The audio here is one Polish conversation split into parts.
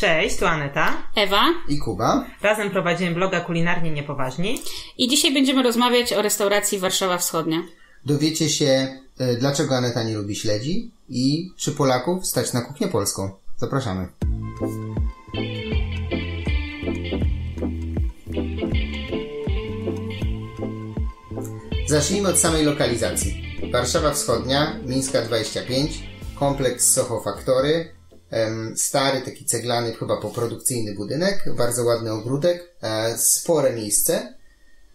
Cześć, tu Aneta. Ewa. I Kuba. Razem prowadzimy bloga Kulinarnie Niepoważni. I dzisiaj będziemy rozmawiać o restauracji Warszawa Wschodnia. Dowiecie się, e, dlaczego Aneta nie lubi śledzi i czy Polaków stać na kuchnię polską. Zapraszamy. Zacznijmy od samej lokalizacji. Warszawa Wschodnia, Mińska 25, kompleks Soho Factory, em, stary taki ceglany, chyba poprodukcyjny budynek, bardzo ładny ogródek, e, spore miejsce,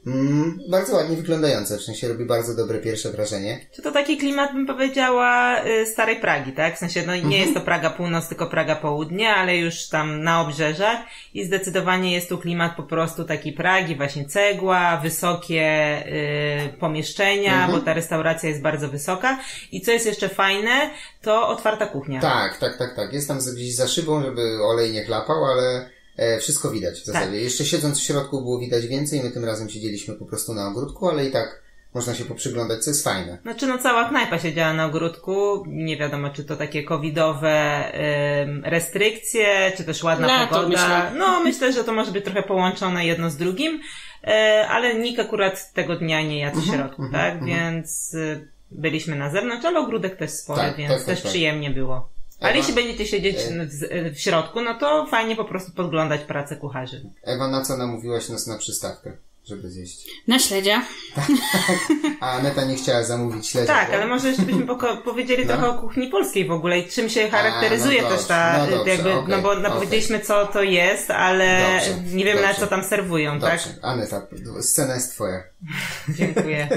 mm, bardzo ładnie wyglądające, w sensie robi bardzo dobre pierwsze wrażenie. Czy to taki klimat, bym powiedziała, y, starej Pragi, tak? W sensie, no nie jest to Praga Północ, tylko Praga Południe, ale już tam na obrzeżach i zdecydowanie jest tu klimat po prostu taki Pragi, właśnie cegła, wysokie y, pomieszczenia, bo ta restauracja jest bardzo wysoka. I co jest jeszcze fajne, to otwarta kuchnia. Tak, tak, tak, tak. Jest tam gdzieś za szybą, żeby olej nie chlapał, ale e, wszystko widać w zasadzie. Jeszcze siedząc w środku było widać więcej, my tym razem siedzieliśmy po prostu na ogródku, ale i tak można się poprzyglądać, co jest fajne. Znaczy, no cała knajpa siedziała na ogródku. Nie wiadomo, czy to takie covidowe ym, restrykcje, czy też ładna Lato, pogoda. myślę. No, myślę, że to może być trochę połączone jedno z drugim, e, ale nikt akurat tego dnia nie jadł w środku, tak? Więc y, byliśmy na zewnątrz, ale ogródek też spory, Tak, więc tak, tak, też tak. przyjemnie było. Ale Ewa? jeśli będziecie siedzieć w, w środku, no to fajnie po prostu podglądać pracę kucharzy. Ewa, na co namówiłaś nas na przystawkę, żeby zjeść? Na śledzia. A Aneta nie chciała zamówić śledzia. Tak, bo- ale może jeszcze byśmy powiedzieli No. trochę o kuchni polskiej w ogóle i czym się charakteryzuje no też ta, dobrze, no dobrze, jakby, no okej, bo no, okej. powiedzieliśmy co to jest, ale Dobrze, nie wiemy na dobrze. co tam serwują, tak? Dobrze, Aneta, scena jest twoja. Dziękuję.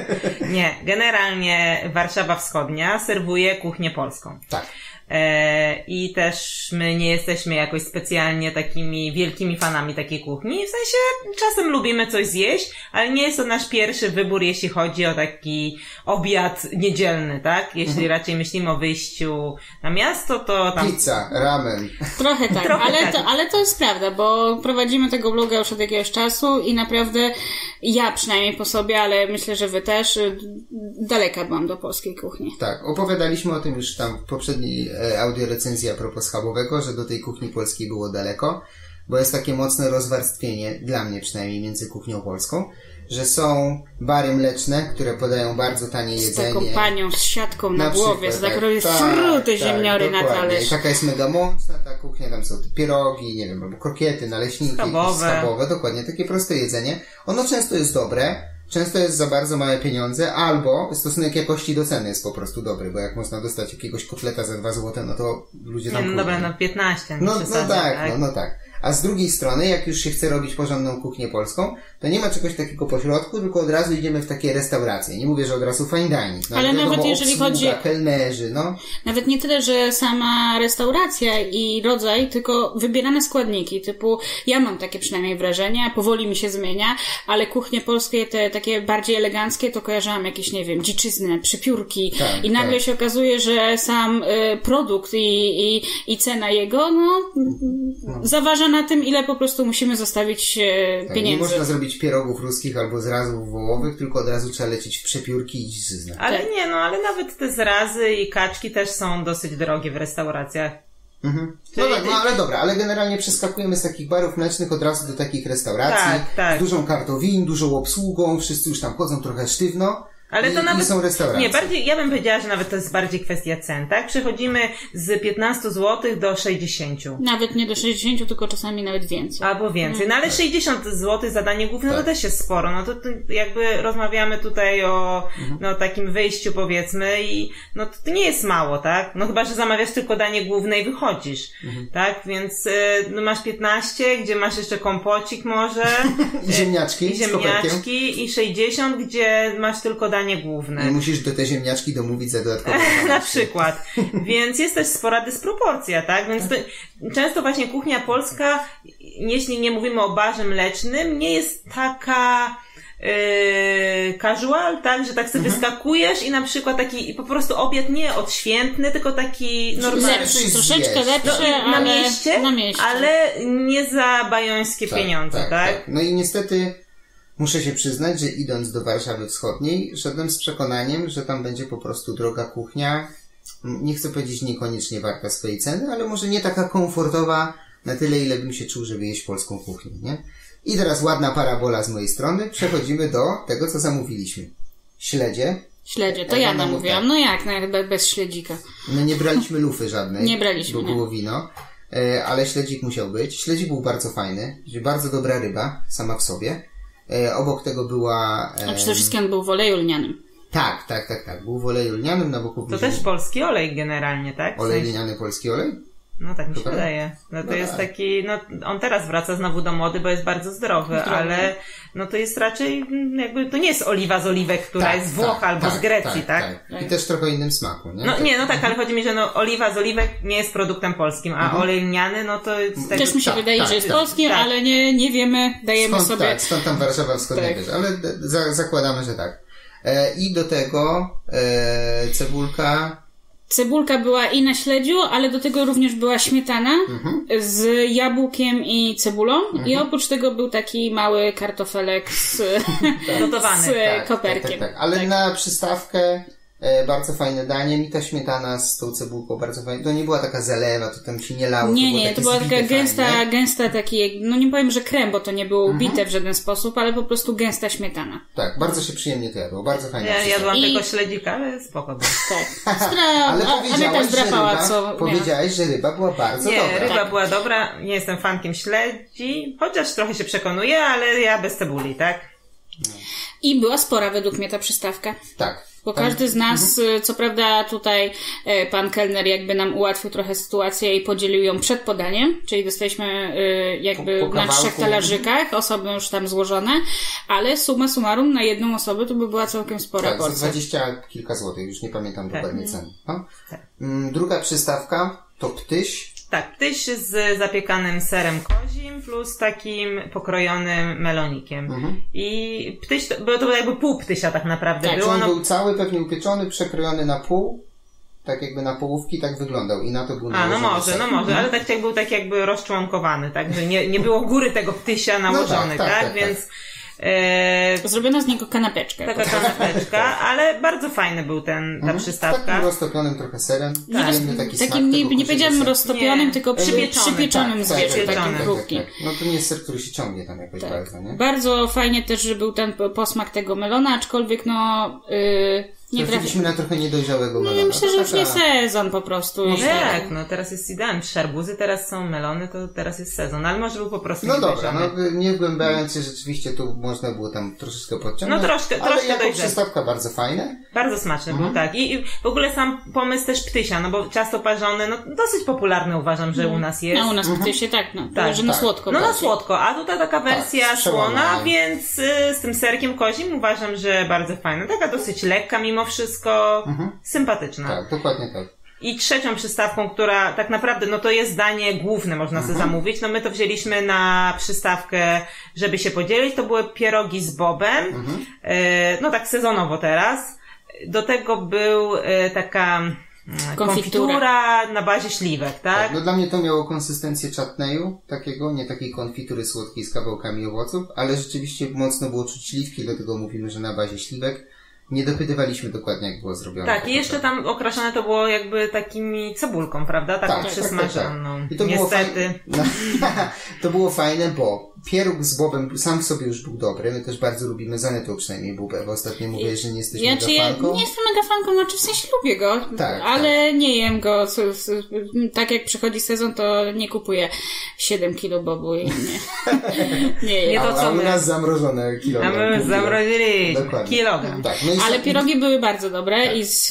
Nie, generalnie Warszawa Wschodnia serwuje kuchnię polską. Tak. E, I też my nie jesteśmy jakoś specjalnie takimi wielkimi fanami takiej kuchni. W sensie czasem lubimy coś zjeść, ale nie jest to nasz pierwszy wybór, jeśli chodzi o taki obiad niedzielny, tak? Jeśli Mhm. raczej myślimy o wyjściu na miasto, to tam Pizza, ramen. Trochę tak, Trochę ale, tak. To, ale to jest prawda, bo prowadzimy tego bloga już od jakiegoś czasu i naprawdę ja przynajmniej po sobie, ale myślę, że wy też, y, daleka byłam do polskiej kuchni. Tak, opowiadaliśmy o tym już tam w poprzedniej e, audiorecenzji a propos schabowego, że do tej kuchni polskiej było daleko, bo jest takie mocne rozwarstwienie, dla mnie przynajmniej, między kuchnią polską, że są bary mleczne, które podają bardzo tanie Z jedzenie. taką panią z siatką na, głowie, przykład, z tak robi fruty ziemniory na dokładnie. talerz. I taka jest mega mocna ta kuchnia, tam są te pierogi, nie wiem, albo krokiety, naleśniki, Schabowe. schabowe, dokładnie, takie proste jedzenie. Ono często jest dobre, często jest za bardzo małe pieniądze, albo stosunek jakości do ceny jest po prostu dobry, bo jak można dostać jakiegoś kotleta za 2 zł, no to ludzie tam no dobra, kupią. no 15, nie No, no przesadzę, tak, no, no tak. A z drugiej strony, jak już się chce robić porządną kuchnię polską, to nie ma czegoś takiego pośrodku, tylko od razu idziemy w takie restauracje. Nie mówię, że od razu fine dining. No, Ale wiadomo, nawet jeżeli obsługa, chodzi- kelnerzy, no. Nawet nie tyle, że sama restauracja i rodzaj, tylko wybierane składniki, typu ja mam takie przynajmniej wrażenie, powoli mi się zmienia, ale kuchnie polskie, te takie bardziej eleganckie, to kojarzyłam jakieś, nie wiem, dziczyznę, przypiórki Tak, i nagle tak. się okazuje, że sam y, produkt i, i, i cena jego, no, zaważa na tym, ile po prostu musimy zostawić y, Tak, nie można zrobić pierogów ruskich albo zrazów wołowych, tylko od razu trzeba lecieć w przepiórki i dziczyznę. Ale nie, no ale nawet te zrazy i kaczki też są dosyć drogie w restauracjach. Mhm. No tak, no ale dobra, ale generalnie przeskakujemy z takich barów mlecznych od razu do takich restauracji Tak, tak. z dużą kartą win, dużą obsługą, wszyscy już tam chodzą trochę sztywno. Ale i, to nawet. I są restauracje. Nie, bardziej, ja bym powiedziała, że nawet to jest bardziej kwestia cen, tak? Przechodzimy z 15 zł do 60. Nawet nie do 60, tylko czasami nawet więcej. Albo więcej. No ale 60 zł za danie główne to Tak. też jest sporo. No to, to jakby rozmawiamy tutaj o no, takim wyjściu powiedzmy i no to, to nie jest mało, tak? No chyba, że zamawiasz tylko danie główne i wychodzisz, tak? Więc y, no, masz 15, gdzie masz jeszcze kompocik może. I ziemniaczki I ziemniaczki i 60, gdzie masz tylko danie główne. I musisz do te ziemniaczki domówić za dodatkowe Na przykład. Więc jest też spora dysproporcja, tak? Więc to, często właśnie kuchnia polska, jeśli nie mówimy o barze mlecznym, nie jest taka yy, casual, tak? Że tak sobie wyskakujesz i na przykład taki po prostu obiad nie odświętny, tylko taki normalny. Lepszy Lepszy, troszeczkę zjeść. lepszy, No, na mieście, na mieście. ale nie za bajońskie pieniądze, tak? No i niestety muszę się przyznać, że idąc do Warszawy Wschodniej, szedłem z przekonaniem, że tam będzie po prostu droga kuchnia. Nie chcę powiedzieć niekoniecznie warta swojej ceny, ale może nie taka komfortowa, na tyle, ile bym się czuł, żeby jeść polską kuchnię, nie? I teraz ładna parabola z mojej strony. Przechodzimy do tego, co zamówiliśmy. Śledzie. Śledzie, to Ja ja nam namówiłam. tak. No jak, no, be- bez śledzika. My nie braliśmy lufy żadnej. Nie braliśmy, Bo nie. było wino. E, ale śledzik musiał być. Śledzik był bardzo fajny. Bardzo dobra ryba, sama w sobie. E, obok tego była... E, A przede wszystkim on był w oleju lnianym. tak, tak, tak, tak. Był w oleju lnianym, na boku To bliżej- też polski olej generalnie, tak? W Olej sensie- lniany, polski olej? No tak mi się tak. wydaje. No to No jest tak. taki, no on teraz wraca znowu do mody, bo jest bardzo zdrowy, Zdrowy. ale no to jest raczej mm, jakby, to nie jest oliwa z oliwek, która Tak, jest z Włoch albo z Grecji, tak? I też trochę innym smaku, nie? No nie, no tak, ale chodzi mi, że no oliwa z oliwek nie jest produktem polskim, a olej lniany, no to z tego... Też mi się tak, wydaje, tak, że jest tak, polskim, tak. ale nie, nie wiemy, dajemy Skąd, sobie... tak, stąd tam Warszawa Wschodnia Tak. wiesz, ale za, zakładamy, że tak. E, I do tego e, cebulka, Cebulka była i na śledziu, ale do tego również była śmietana Mhm. z jabłkiem i cebulą. I oprócz tego był taki mały kartofelek z, Gotowany, z tak, koperkiem. Tak, tak, tak. Ale na przystawkę bardzo fajne danie. Mi ta śmietana z tą cebulką bardzo fajna. To nie była taka zalewa, to tam się nie lało. Nie, nie, to była taka gęsta, fajnie. Mhm. gęsta taki, no nie powiem, że krem, bo to nie było ubite w żaden sposób, ale po prostu gęsta śmietana. Tak, bardzo się przyjemnie to jadło. Bardzo fajna Ja jadłam I- tylko śledzika, ale spoko było. Tak. Ale a- powiedziałaś, że ryba, co powiedziałaś, że ryba była bardzo Nie, dobra. ryba Tak. była dobra, nie jestem fankiem śledzi, chociaż trochę się przekonuję, ale ja bez cebuli, tak? I była spora według mnie ta przystawka. Tak. Bo każdy z nas, y, co prawda tutaj e, pan kelner jakby nam ułatwił trochę sytuację i podzielił ją przed podaniem, czyli dostaliśmy y, jakby Po- po na trzech talerzykach, osoby już tam złożone, ale summa summarum na jedną osobę to by była całkiem spora Tak, porcja. dwadzieścia kilka złotych, już nie pamiętam Tak. dokładnie ceny. No. Tak. Mm, Druga przystawka to ptyś. Tak, ptyś z zapiekanym serem kozim plus takim pokrojonym melonikiem. Mhm. I ptyś, to, bo to było jakby pół ptysia tak naprawdę Tak, było. on No, był cały, pewnie upieczony, przekrojony na pół, tak jakby na połówki, tak wyglądał i na to był a, no nałożony może, ser. no może, ale tak jak był tak jakby rozczłonkowany, tak? Że nie, nie było góry tego ptysia nałożony, tak, tak? tak, tak. Więc e, Zrobiono z niego kanapeczkę. taka kanapeczka, ale bardzo fajny był ten, ta Mhm. Z przystawka. takim roztopionym trochę serem. Nie Przyjemny taki smak takim nie, tego nie powiedziałabym kozieego roztopionym, Nie, tylko przy, przypieczonym, przypieczonym z tak, wierzchu, tak, takim tak. Tak, tak. No to nie jest ser, który się ciągnie tam jakoś Tak. bardzo, nie? Bardzo fajnie też, że był ten posmak tego melona, aczkolwiek no yy, nie trafi... Trafiliśmy na trochę niedojrzałego melona. Nie, myślę, że już nie taka- sezon po prostu. No i- tak, no teraz jest idealnie. Szarbuzy teraz są melony, to teraz jest sezon, ale może był po prostu No dobra, no nie wgłębiając się, rzeczywiście tu można było tam troszeczkę podciągnąć. No troszkę- ale troszkę jako przystawka bardzo fajne. Bardzo smaczny Mhm. był, tak. I, I w ogóle sam pomysł też ptysia, no bo ciasto parzone, no dosyć popularne uważam, że u nas jest. No u nas w się tak, no, Tak, że na tak. słodko No na słodko, a tutaj taka wersja z słona, więc y, z tym serkiem kozim uważam, że bardzo fajna. Taka dosyć lekka mimo wszystko, sympatyczna. Tak, dokładnie tak. I trzecią przystawką, która tak naprawdę, no to jest danie główne, można sobie zamówić. No my to wzięliśmy na przystawkę, żeby się podzielić. To były pierogi z bobem. E, no tak sezonowo teraz. Do tego był e, taka mm, Konfitura. konfitura na bazie śliwek, tak? Tak, no dla mnie to miało konsystencję chutneyu, takiego, nie takiej konfitury słodkiej z kawałkami owoców, ale rzeczywiście mocno było czuć śliwki, dlatego mówimy, że na bazie śliwek. Nie dopytywaliśmy dokładnie, jak było zrobione. Tak, i jeszcze tam okraszone to było jakby takimi cebulką, prawda? Taką Tak, tak, tak, przysmażoną. I to było Niestety. fajne. No, to było fajne, bo pieróg z bobem sam w sobie już był dobry. My też bardzo lubimy Zanetą przynajmniej bubę, bo ostatnio mówiłeś, że nie jesteś Ja, mega czy ja fanką. nie jestem mega fanką, znaczy w sensie lubię go, Tak, ale nie jem go. Tak jak przychodzi sezon, to nie kupuję 7 kilo bobu i nie. nie jem. Nie to, a, co a u my. nas zamrożone A kilogram. my pół kilo. zamroziliśmy kilogram. Tak, no Ale pierogi były bardzo dobre Tak. i z,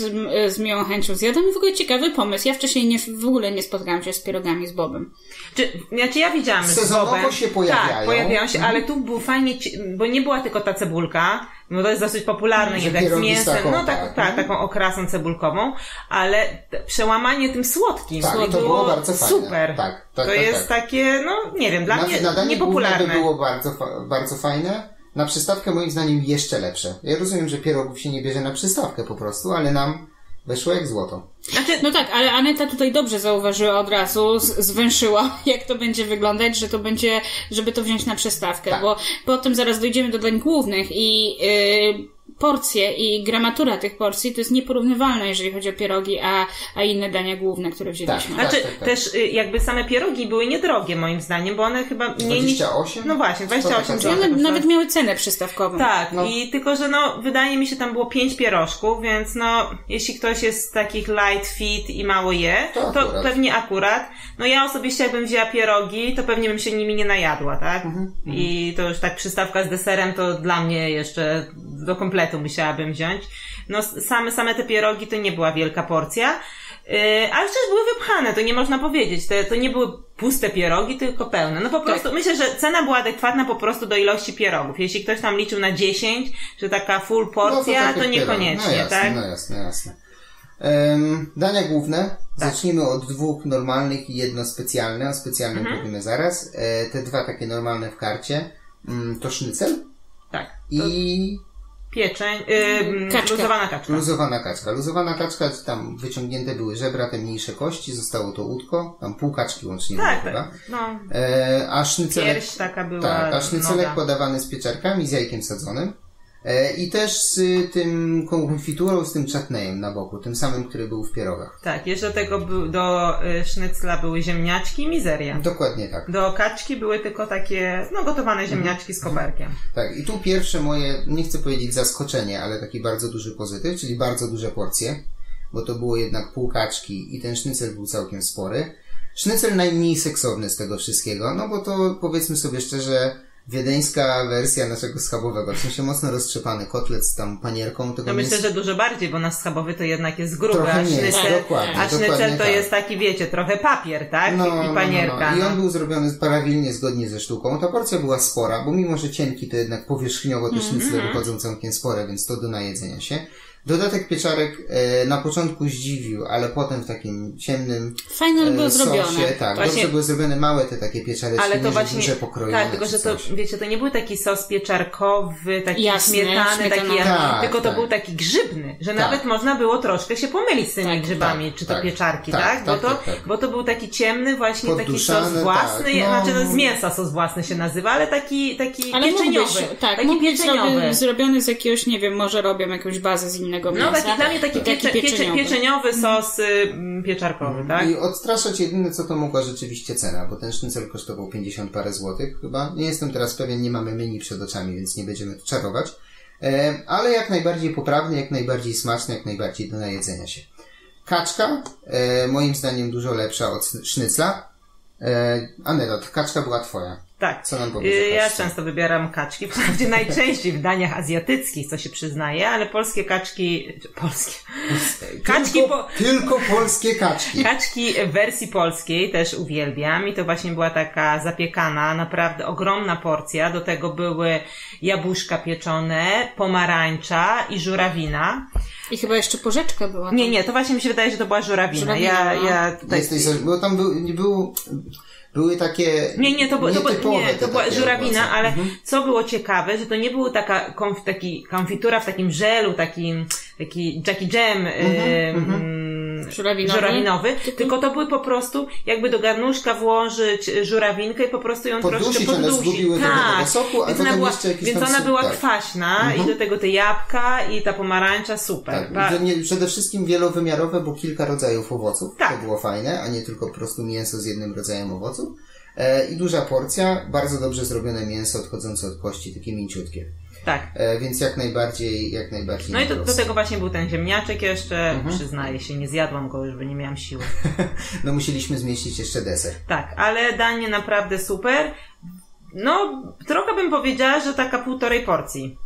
z miłą chęcią zjadłam. I w ogóle ciekawy pomysł. Ja wcześniej nie, w ogóle nie spotkałam się z pierogami z bobem. Czy, znaczy ja widziałam z Sezonowo się pojawiają. Tak, pojawiają się, Mhm. ale tu był fajnie, bo nie była tylko ta cebulka, bo to jest dosyć popularne, Że tak z mięsem, taką, no tak, tak, tak, taką okrasą cebulkową, ale przełamanie tym słodkim, Tak, to, było bardzo fajne. super. Tak, tak, to jest tak. takie, no nie wiem, dla na, mnie na danie niepopularne. było bardzo, bardzo fajne. Na przystawkę moim zdaniem jeszcze lepsze. Ja rozumiem, że pierogów się nie bierze na przystawkę po prostu, ale nam weszło jak złoto. Znaczy, No tak, ale Aneta tutaj dobrze zauważyła od razu, zwęszyła, jak to będzie wyglądać, że to będzie, żeby to wziąć na przystawkę, Tak. bo potem zaraz dojdziemy do dań głównych i yy, porcje i gramatura tych porcji to jest nieporównywalne, jeżeli chodzi o pierogi, a, a inne dania główne, które wzięliśmy. Tak. Znaczy, też y, jakby same pierogi były niedrogie moim zdaniem, bo one chyba mniej niż... 28? No właśnie, 28 I I zł. one nawet miały cenę przystawkową. Tak, No. i tylko, że no, wydaje mi się, tam było pięć pierożków, więc no, jeśli ktoś jest z takich light fit i mało je, To to, akurat. pewnie akurat. No ja osobiście jakbym wzięła pierogi, to pewnie bym się nimi nie najadła, tak? Mhm, I to już tak przystawka z deserem, to dla mnie jeszcze do kompletu musiałabym wziąć. No same, same te pierogi to nie była wielka porcja. Yy, ale przecież były wypchane, to nie można powiedzieć. Te, to nie były puste pierogi, tylko pełne. No po prostu myślę, że cena była adekwatna po prostu do ilości pierogów. Jeśli ktoś tam liczył na 10, że taka full porcja, tak to, jak niekoniecznie, no jasne, tak? No jasne, jasne. Em, dania główne. Tak. Zacznijmy od dwóch normalnych i jedno specjalne. O specjalnym Mhm. powiemy zaraz. E, te dwa takie normalne w karcie. Mm, to sznycel Tak. i Pieczeń, yy, Kaczka. luzowana kaczka. luzowana kaczka. Luzowana kaczka, tam wyciągnięte były żebra, te mniejsze kości, zostało to łódko, tam pół kaczki łącznie Tak, było tak. chyba. No, E, a sznycelek, pierś taka była tak, a sznycelek noga. podawany z pieczarkami, z jajkiem sadzonym. E, I też z tym konfiturą, z tym czatnejem na boku, tym samym, który był w pierogach. Tak, jeszcze do tego był, do sznycla były ziemniaczki i mizeria. Dokładnie tak. Do kaczki były tylko takie, no gotowane ziemniaczki z koperkiem. Tak, i tu pierwsze moje, nie chcę powiedzieć zaskoczenie, ale taki bardzo duży pozytyw, czyli bardzo duże porcje, bo to było jednak pół kaczki i ten sznycel był całkiem spory. Sznycel najmniej seksowny z tego wszystkiego, no bo to powiedzmy sobie szczerze, wiedeńska wersja naszego schabowego, w sensie mocno roztrzepany kotlet z tam panierką, tego No myślę, mięsa- że dużo bardziej, bo nasz schabowy to jednak jest gruby, Trochę a jest, sznycel, dokładnie, a sznycel dokładnie to tak. jest taki, wiecie, trochę papier, tak? I panierka. I no. on był zrobiony prawilnie, zgodnie ze sztuką. Ta porcja była spora, bo mimo, że cienki, to jednak powierzchniowo te sznycle Mhm. wychodzą całkiem spore, więc to do najedzenia się. Dodatek pieczarek e, na początku zdziwił, ale potem w takim ciemnym Fajne e, było zrobione. sosie, tak, Właśnie- dobrze były zrobione małe te takie pieczareczki, Ale to właśnie, duże pokrojone tak, tylko że to, coś. wiecie, to nie był taki sos pieczarkowy, taki Jasny, śmietany, taki, śmietanowy. Tak, tylko to tak. był taki grzybny, że Tak. nawet można było troszkę się pomylić z tymi Tak, grzybami, tak, czy to tak, pieczarki, tak, tak? Bo, tak, to, bo to był taki ciemny właśnie taki sos własny, tak, no. znaczy no, z mięsa sos własny się nazywa, ale taki, taki Ale pieczeniowy. być, tak, taki pieczeniowy. zrobiony z jakiegoś, nie wiem, może robią jakąś bazę z innego No mięsa. taki, dla mnie taki, piecze, piecze, pieczeniowy. pieczeniowy sos y, mm, pieczarkowy, tak? I odstraszać jedyne, co to mogła rzeczywiście cena, bo ten sznycel kosztował 50 parę złotych chyba. Nie jestem teraz pewien, nie mamy menu przed oczami, więc nie będziemy tu czarować. E, ale jak najbardziej poprawny, jak najbardziej smaczny, jak najbardziej do najedzenia się. Kaczka, e, moim zdaniem dużo lepsza od sznycla. E, Anelot, kaczka była twoja. Tak. Co nam Y, Ja kaczce? często wybieram kaczki, wprawdzie najczęściej w daniach azjatyckich, co się przyznaje, ale polskie kaczki, polskie, kaczki tylko, po, tylko polskie kaczki. Kaczki w wersji polskiej też uwielbiam i to właśnie była taka zapiekana, naprawdę ogromna porcja. Do tego były jabłuszka pieczone, pomarańcza i żurawina. I chyba jeszcze porzeczka była. Nie, nie, to właśnie mi się wydaje, że to była żurawina. Żurawina, Ja, no. ja tutaj... Jesteś, bo tam był, nie był, były takie Nie, nie, to, było- to, było- nie, to była żurawina, owoce. ale Mhm. co było ciekawe, że to nie był taka konf, taki konfitura w takim żelu, takim, taki Jackie Jam, Mhm, ym, Żurawinowy? żurawinowy, tylko to były po prostu, jakby do garnuszka włożyć żurawinkę i po prostu ją Poddusić, troszkę poddusić. tak. soku, a więc potem ona była, jeszcze jakiś Więc ona była tak. kwaśna i do tego te jabłka i ta pomarańcza super. Tak, Ba- nie, przede wszystkim wielowymiarowe, bo kilka rodzajów owoców. Tak. To było fajne, a nie tylko po prostu mięso z jednym rodzajem owoców. E, I duża porcja, bardzo dobrze zrobione mięso odchodzące od kości, takie mięciutkie. Tak. E, więc jak najbardziej, jak najbardziej. No i do, do tego właśnie był ten ziemniaczek jeszcze, Mhm. przyznaję się, nie zjadłam go już, bo nie miałam siły. No musieliśmy zmieścić jeszcze deser. Tak, ale danie naprawdę super. No, trochę bym powiedziała, że taka półtorej porcji.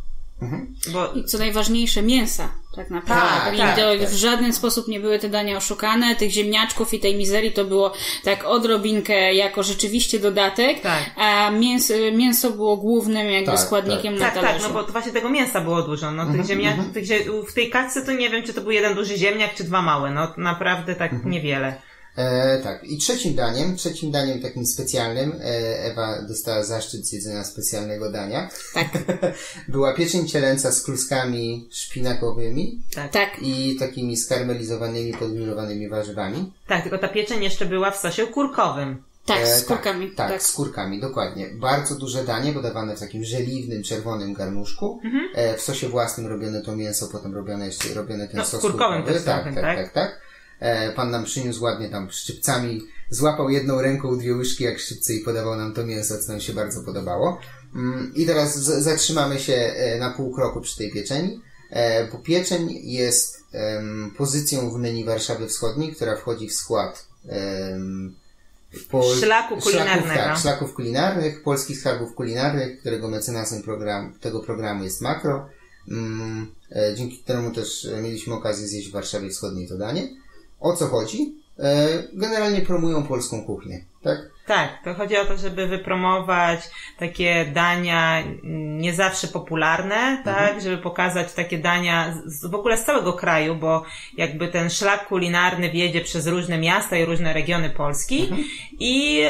Mhm. Bo I co najważniejsze, mięsa, tak naprawdę. Tak, I tak, to tak. W żaden sposób nie były te dania oszukane. Tych ziemniaczków i tej mizerii to było tak odrobinkę jako rzeczywiście dodatek, Tak. a mięso, mięso było głównym jakby Tak, składnikiem na tak, tak, talerzu. no bo to właśnie tego mięsa było dużo. No, Mhm, tych ziemniak, tych, zie- w tej kaczce to nie wiem, czy to był jeden duży ziemniak, czy dwa małe. No naprawdę tak Mhm. niewiele. E, tak, i trzecim daniem, trzecim daniem takim specjalnym, e, Ewa dostała zaszczyt zjedzenia specjalnego dania. Tak, Była pieczeń cielęca z kluskami szpinakowymi Tak. tak. i takimi skarmelizowanymi, podgrillowanymi warzywami. tak, tylko ta pieczeń jeszcze była w sosie kurkowym. Tak, z E, kurkami. Tak, tak, tak. z kurkami, dokładnie. Bardzo duże danie, podawane w takim żeliwnym, czerwonym garnuszku. Mhm. E, w sosie własnym robione to mięso, potem robione jeszcze robiony ten No, sos kurkowy. też Tak, trochę, tak, tak? tak, tak. E, pan nam przyniósł ładnie tam szczypcami, złapał jedną ręką dwie łyżki jak szczypce i podawał nam to mięso, co nam się bardzo podobało. Mm, I teraz zatrzymamy się e, na pół kroku przy tej pieczeni. E, bo pieczeń jest pozycją w menu Warszawy Wschodniej, która wchodzi w skład po, Szlaku kulinarnego. Szlaków, tak, szlaków kulinarnych, polskich skarbów kulinarnych, którego mecenasem program, tego programu jest Makro, mm, e, dzięki któremu też e, mieliśmy okazję zjeść w Warszawie Wschodniej to danie. O co chodzi? E, generalnie promują polską kuchnię, tak? Tak, to chodzi o to, żeby wypromować takie dania nie zawsze popularne, tak, żeby pokazać takie dania z, w ogóle z całego kraju, bo jakby ten szlak kulinarny wiedzie przez różne miasta i różne regiony Polski i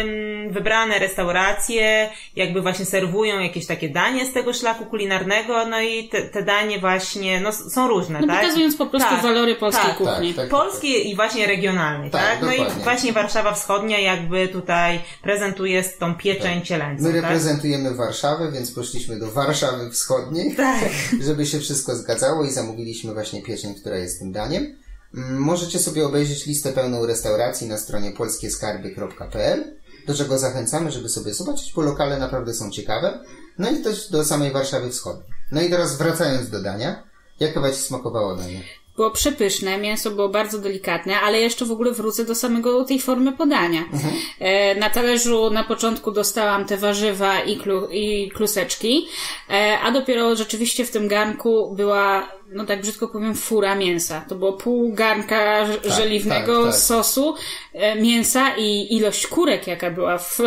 ym, wybrane restauracje jakby właśnie serwują jakieś takie danie z tego szlaku kulinarnego, no i te, te danie właśnie, no są różne, No tak? pokazując po prostu Tak, walory polskiej tak, kuchni. tak, tak. Polskiej i właśnie regionalnej, Tak, tak? No i właśnie Warszawa Wschodnia jakby tutaj prezentuje tą pieczeń cielęcą, My tak? reprezentujemy Warszawę, więc poszliśmy do Warszawy Wschodniej, Tak. żeby się wszystko zgadzało i zamówiliśmy właśnie pieczeń, która jest tym daniem. Mm, Możecie sobie obejrzeć listę pełną restauracji na stronie polskieskarby.pl, do czego zachęcamy, żeby sobie zobaczyć, bo lokale naprawdę są ciekawe. No i też do samej Warszawy Wschodniej. No i teraz wracając do dania, jak chyba Ci smakowało danie? Było przepyszne, mięso było bardzo delikatne, ale jeszcze w ogóle wrócę do samego tej formy podania. E, na talerzu na początku dostałam te warzywa i, klu, i kluseczki, e, a dopiero rzeczywiście w tym garnku była, no tak brzydko powiem, fura mięsa. To było pół garnka ż- żeliwnego tak, tak. sosu, e, mięsa i ilość kurek, jaka była w,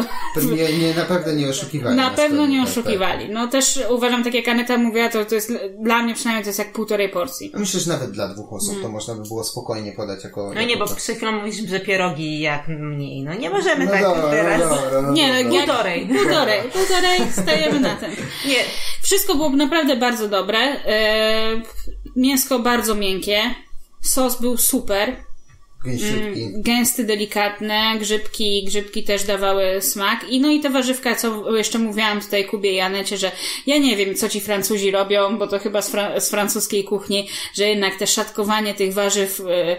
Nie, nie, na pewno nie oszukiwali. na pewno nie tak, tak. oszukiwali. No też uważam, tak jak Aneta mówiła, to, to jest dla mnie przynajmniej to jest jak półtorej porcji. Myślę, że nawet dla dwóch osób to można by było spokojnie podać jako... No jako nie, bo przed chwilą mówiliśmy, że pierogi jak mniej. No nie możemy No tak dobra, teraz. no dobra, no Nie, no Półtorej. Półtorej, półtorej, stajemy na tym. Nie, Wszystko było naprawdę bardzo dobre. E, mięsko bardzo miękkie. Sos był super. Gęsiutki. Gęsty, delikatne. Grzybki, grzybki też dawały smak. I no i te warzywka, co jeszcze mówiłam tutaj Kubie i Anecie, że ja nie wiem, co ci Francuzi robią, bo to chyba z, fra- z francuskiej kuchni, że jednak te szatkowanie tych warzyw e,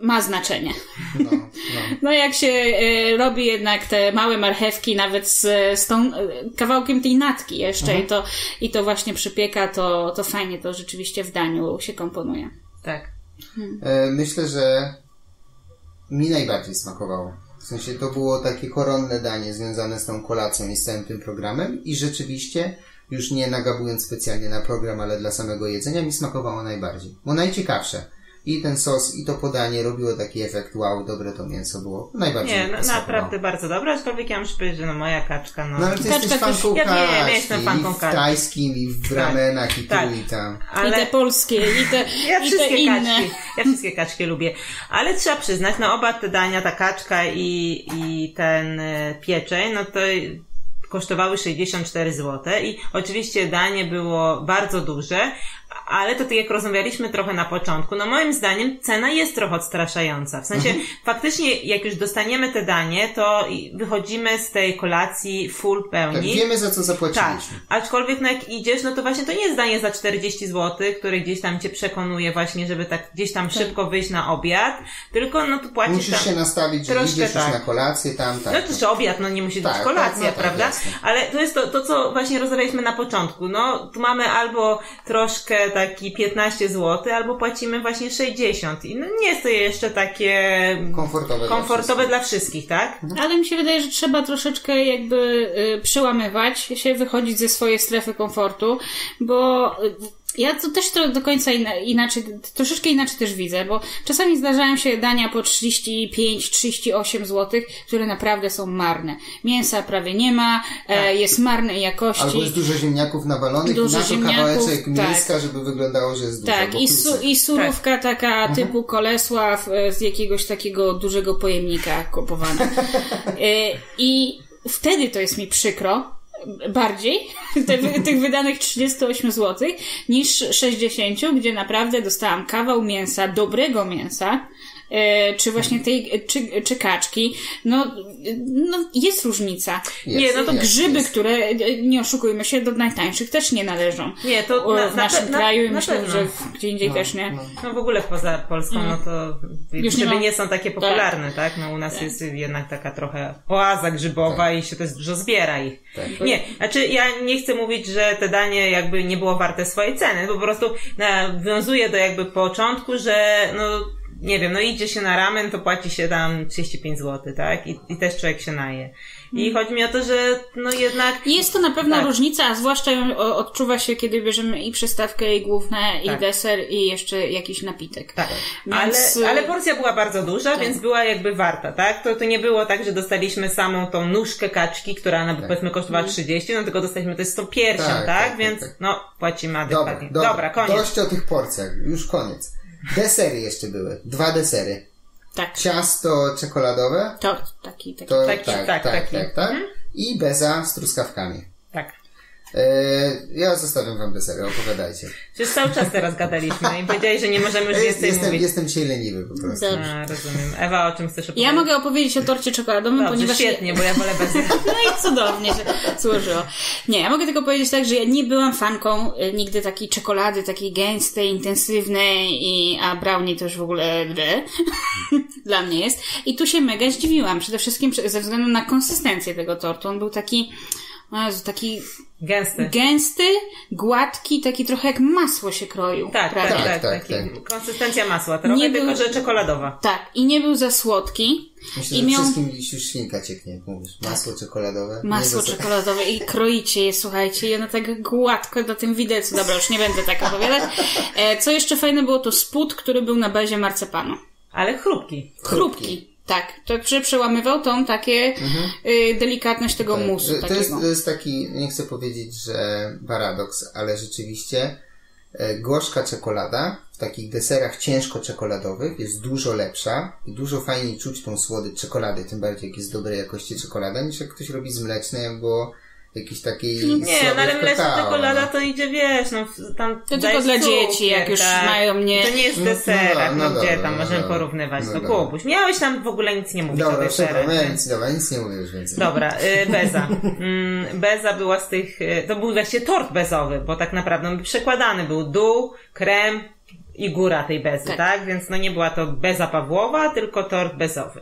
ma znaczenie. No, no. No jak się e, robi jednak te małe marchewki nawet z, z tą e, kawałkiem tej natki jeszcze i, to, i to właśnie przypieka, to, to fajnie to rzeczywiście w daniu się komponuje. tak. E, Myślę, że mi najbardziej smakowało. W sensie to było takie koronne danie związane z tą kolacją i z całym tym programem i rzeczywiście, już nie nagabując specjalnie na program, ale dla samego jedzenia, mi smakowało najbardziej. Bo najciekawsze. I ten sos, i to podanie robiło taki efekt, wow, dobre to mięso było. Najbardziej Nie, no, naprawdę bardzo dobre, aczkolwiek ja muszę powiedzieć, że no moja kaczka, no. No ale ty Kaczka jesteś fanką ja wiem, ja kaczki, jestem fanką i w kaczki. tajskim, i w ramenach, i tak. tu, i tam. I te polskie, i te, Ja i te wszystkie inne. kaczki, ja wszystkie kaczki lubię. Ale trzeba przyznać, no oba te dania, ta kaczka i, i ten e, pieczeń, no to kosztowały 64 zł i oczywiście danie było bardzo duże, ale to tak jak rozmawialiśmy trochę na początku, no moim zdaniem cena jest trochę odstraszająca. W sensie faktycznie jak już dostaniemy te danie, to wychodzimy z tej kolacji full Tak, pełni. wiemy za co Tak, zapłaciliśmy. aczkolwiek no jak idziesz, no to właśnie to nie jest danie za 40 zł, które gdzieś tam cię przekonuje właśnie, żeby tak gdzieś tam szybko wyjść na obiad, tylko no tu płacisz Musisz tam... się nastawić, że idziesz tak. już na kolację, tam, tak. No to czy obiad, no nie musi być Tak, kolacja, tak, no tak, prawda? Ale to jest to, to, co właśnie rozmawialiśmy na początku. No, tu mamy albo troszkę taki 15 zł, albo płacimy właśnie 60. I no nie jest to jeszcze takie Komfortowe. dla komfortowe dla wszystkich, tak? Ale mi się wydaje, że trzeba troszeczkę jakby y, przełamywać się, wychodzić ze swojej strefy komfortu, bo y, ja to też to do końca ina- inaczej, troszeczkę inaczej też widzę, bo czasami zdarzają się dania po 35-38 zł, które naprawdę są marne. Mięsa prawie nie ma, e, jest marnej jakości. Albo jest dużo ziemniaków nawalonych Dużo i na to kawałeczek tak. mięska, żeby wyglądało, że jest dużo. Tak, bo i, su, i surówka taka typu Kolesław e, z jakiegoś takiego dużego pojemnika kupowana. E, I wtedy to jest mi przykro, bardziej, te, tych wydanych 38 zł, niż 60, gdzie naprawdę dostałam kawał mięsa, dobrego mięsa, czy właśnie tej, czy, czy kaczki, no, no jest różnica. Jest, nie, no to jest, grzyby, jest. które, e, nie oszukujmy się, do najtańszych też nie należą. Nie, to na, w na, naszym na, kraju i myślę, pewno. że gdzie indziej też nie. No w ogóle poza Polską, no to Już nie grzyby ma- nie są takie popularne, tak? No u nas jest jednak taka trochę oaza grzybowa i się też dużo zbiera ich. Tak. Nie, znaczy ja nie chcę mówić, że te danie jakby nie było warte swojej ceny, bo po prostu nawiązuje do jakby początku, że no nie wiem, no idzie się na ramen, to płaci się tam 35 zł, tak? I, i też człowiek się naje. I Mm. chodzi mi o to, że no jednak Jest to na pewno Tak. różnica, a zwłaszcza ją odczuwa się, kiedy bierzemy i przystawkę, i główne, i Tak. deser, i jeszcze jakiś napitek. Tak, Więc, ale, y- ale porcja była bardzo duża, więc była jakby warta, tak? To, to nie było tak, że dostaliśmy samą tą nóżkę kaczki, która na, powiedzmy kosztowała 30, no tylko dostaliśmy też tą piersią, tak? Tak, tak, tak, więc tak. no, płacimy Dobra, adekwatnie. dobra, Dobra, koniec. Dość o tych porcjach, już koniec. Desery jeszcze były. Dwa desery. Tak. Ciasto czekoladowe. To taki, taki. To, Taki, tak, tak, tak, taki. tak, tak. Mhm. I beza z truskawkami. E, ja zostawiam wam desery, opowiadajcie. Przecież cały czas teraz gadaliśmy i powiedziałeś, że nie możemy już Jest, więcej jestem, mówić. jestem dzisiaj leniwy po prostu. Dobrze. A, rozumiem. Ewa, o czym chcesz opowiedzieć? Ja mogę opowiedzieć o torcie czekoladowym, Dobrze, ponieważ... świetnie, bo ja wolę bez... No i cudownie się złożyło. Nie, ja mogę tylko powiedzieć tak, że ja nie byłam fanką y, nigdy takiej czekolady, takiej gęstej, intensywnej, i, a brownie to już w ogóle dla mnie jest. I tu się mega zdziwiłam, przede wszystkim ze względu na konsystencję tego tortu. On był taki, o Jezu, taki Gęsty. gęsty, gładki, taki trochę jak masło się kroił. Tak, tak, prawie. tak, tak, taki tak. Konsystencja masła trochę, Nie tylko był- że czekoladowa. Tak, i nie był za słodki. Myślę, I że miał wszystkim już ślinka cieknie, jak mówisz. Masło czekoladowe. masło Nie czekoladowe i kroicie je, słuchajcie, i ono tak gładko na tym widelcu. Dobra, już nie będę tak opowiadać. E, co jeszcze fajne było, to spód, który był na bazie marcepanu. Ale chrupki. Chrupki. Tak, to że przełamywał tą takie y, delikatność tego Tak, musu że To jest, to jest taki, nie chcę powiedzieć, że paradoks, ale rzeczywiście e, gorzka czekolada w takich deserach ciężko czekoladowych jest dużo lepsza i dużo fajniej czuć tą słodycz czekolady, tym bardziej jak jest dobrej jakości czekolada, niż jak ktoś robi z mlecznej albo jakiejś takiej Nie, no ale kakao, czekolada no. to idzie, wiesz, no tam To tylko dla cukier, dzieci, jak już mają nie- To nie jest No, no no, dobra, no gdzie dobra, tam no możemy dobra. porównywać, No no, dobra. kubuś. Miałeś tam w ogóle nic nie mówić o Dobra, deserach. przepraszam, ja nie? nic, dobra, nic nie mówię już więcej. Dobra, y, beza. Mm, beza była z tych, y, to był właśnie tort bezowy, bo tak naprawdę przekładany był dół, krem i góra tej bezy, tak? Tak. Więc no nie była to beza Pawłowa, tylko tort bezowy.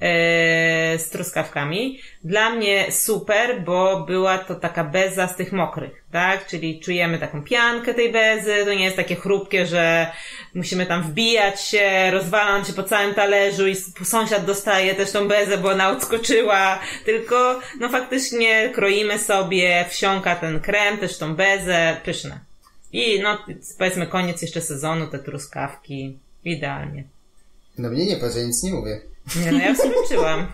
E, z truskawkami. Dla mnie super, bo była to taka beza z tych mokrych, tak? Czyli czujemy taką piankę tej bezy, to nie jest takie chrupkie, że musimy tam wbijać się, rozwalam się po całym talerzu i sąsiad dostaje też tą bezę, bo ona odskoczyła, tylko no faktycznie kroimy sobie, wsiąka ten krem, też tą bezę, pyszne. I no powiedzmy koniec jeszcze sezonu, te truskawki, idealnie. No mnie nie patrz, ja nic nie mówię. Nie no, ja skończyłam.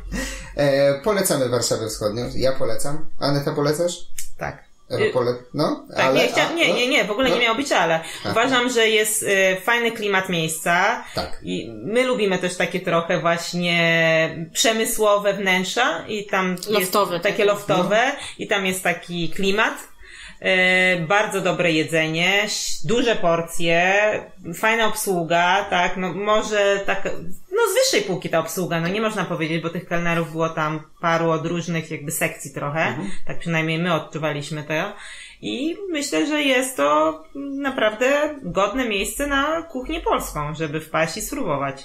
E, polecamy Warszawę Wschodnią. Ja polecam. Aneta polecasz? Tak. Ewa pole... No, Tak, ale... nie, chcia... nie, no, nie, nie, w ogóle no. nie miało być, ale uważam, że jest y, fajny klimat miejsca. Tak. I my lubimy też takie trochę właśnie przemysłowe wnętrza i tam Loftowe jest takie takie. loftowe i tam jest taki klimat. E, bardzo dobre jedzenie, duże porcje, fajna obsługa, tak, no może tak, no z wyższej półki ta obsługa, no nie można powiedzieć, bo tych kelnerów było tam paru od różnych jakby sekcji trochę, tak przynajmniej my odczuwaliśmy to i myślę, że jest to naprawdę godne miejsce na kuchnię polską, żeby wpaść i spróbować.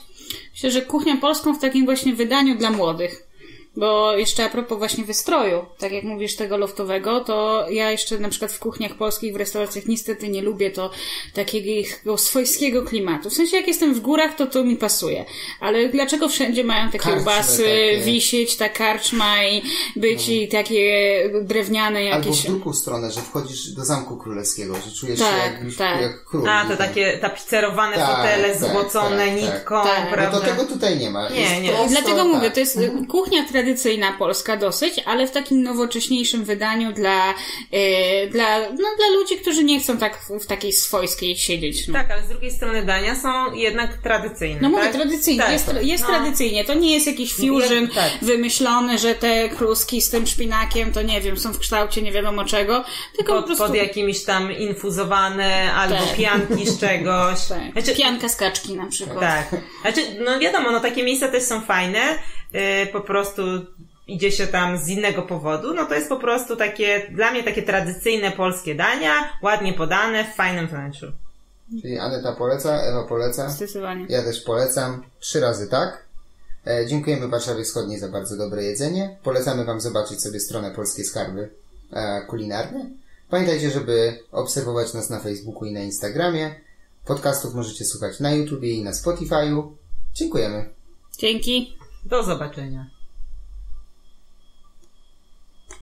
Myślę, że kuchnię polską w takim właśnie wydaniu dla młodych. Bo jeszcze a propos właśnie wystroju, tak jak mówisz tego loftowego, to ja jeszcze na przykład w kuchniach polskich, w restauracjach niestety nie lubię to takiego swojskiego klimatu. W sensie jak jestem w górach, to to mi pasuje. Ale dlaczego wszędzie mają takie takie. wisieć, ta karczma i być i takie drewniane Albo jakieś... w drugą stronę, że wchodzisz do Zamku Królewskiego, że czujesz Tak, się jak, tak. jak król. A, to tak. takie tapicerowane Tak, fotele tak, złocone tak, tak. nitką, Tak. No prawda? to tego tutaj nie ma. Nie, Jest nie. prosto, Dlatego mówię, tak. to jest y, kuchnia tradycyjna tradycyjna polska dosyć, ale w takim nowocześniejszym wydaniu dla, e, dla, no, dla ludzi, którzy nie chcą tak w, takiej swojskiej siedzieć. No. Tak, ale z drugiej strony dania są jednak tradycyjne. No mówię, tak? tradycyjnie, Tak, jest, jest No. tradycyjnie. To nie jest jakiś fusion tak. wymyślony, że te kluski z tym szpinakiem, to nie wiem, są w kształcie nie wiadomo czego, tylko po Pod, prostu... pod jakimiś tam infuzowane albo Tak. pianki z czegoś. Tak. Znaczy, Pianka z kaczki na przykład. tak. Znaczy, no wiadomo, no takie miejsca też są fajne. Yy, po prostu idzie się tam z innego powodu. No to jest po prostu takie, dla mnie takie tradycyjne polskie dania, ładnie podane, w fajnym wnętrzu. Czyli Aneta poleca, Ewa poleca. Zdecydowanie. Ja też polecam. Trzy razy tak. E, dziękujemy Warszawie Wschodniej za bardzo dobre jedzenie. Polecamy Wam zobaczyć sobie stronę Polskie Skarby e, Kulinarne. Pamiętajcie, żeby obserwować nas na Facebooku i na Instagramie. Podcastów możecie słuchać na YouTubie i na Spotify'u. Dziękujemy. Dzięki. Do zobaczenia.